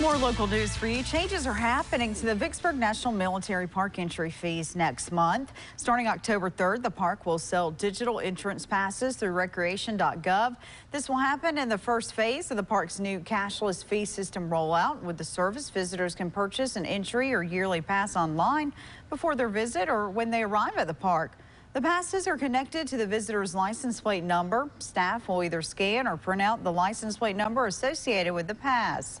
More local news for you. Changes are happening to the Vicksburg National Military Park entry fees next month. Starting October 3rd, the park will sell digital entrance passes through recreation.gov. This will happen in the first phase of the park's new cashless fee system rollout. With the service, visitors can purchase an entry or yearly pass online before their visit or when they arrive at the park. The passes are connected to the visitor's license plate number. Staff will either scan or print out the license plate number associated with the pass.